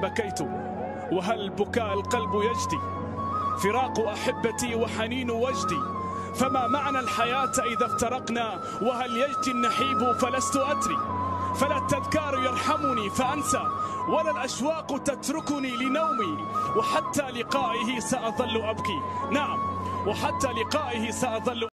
بكيت. وهل بكاء القلب يجدي؟ فراق أحبتي وحنين وجدي. فما معنى الحياة إذا افترقنا؟ وهل يجدي النحيب فلست أدري. فلا التذكار يرحمني فأنسى. ولا الأشواق تتركني لنومي. وحتى لقائه سأظل أبكي. نعم وحتى لقائه سأظل